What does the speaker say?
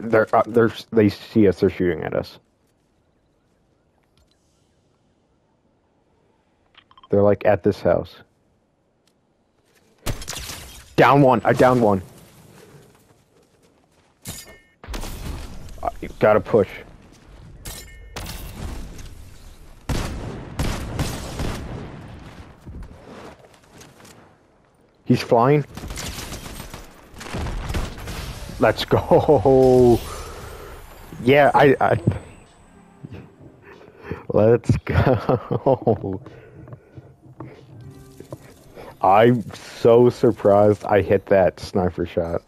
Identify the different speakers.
Speaker 1: They're, uh, they're, they see us, they're shooting at us. They're like at this house. Down one, I down one. Uh, you gotta push. He's flying. Let's go. Yeah, I, I Let's go. I'm so surprised I hit that sniper shot.